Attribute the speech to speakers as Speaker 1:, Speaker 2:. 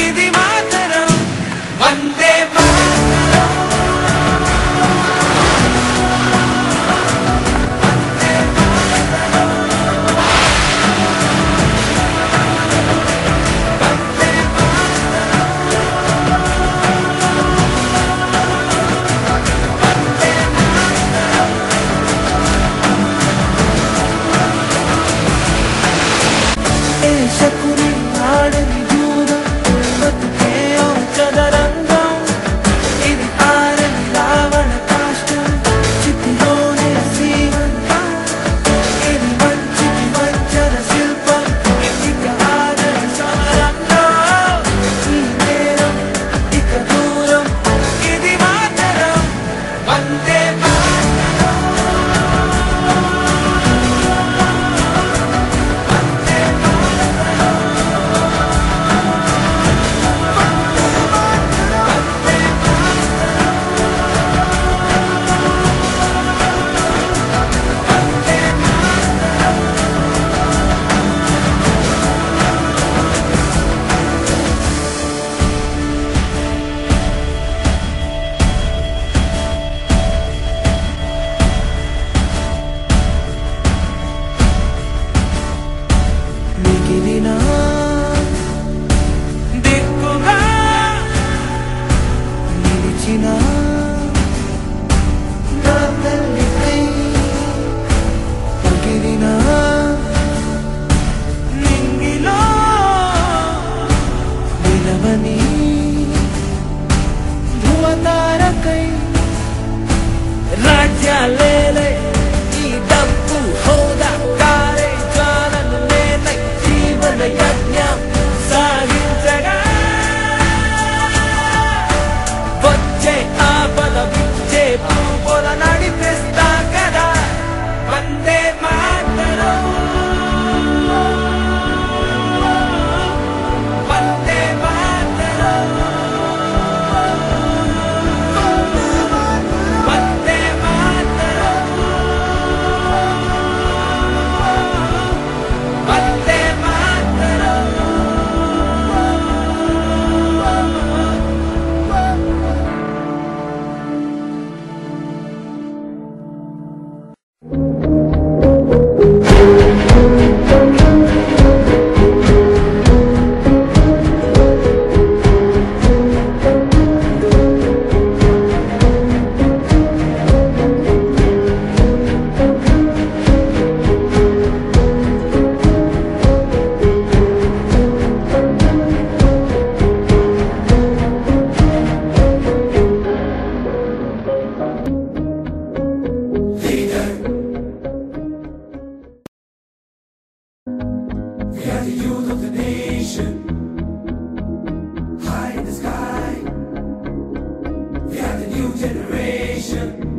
Speaker 1: in the matter. of the nation. High in the sky, we are the new generation.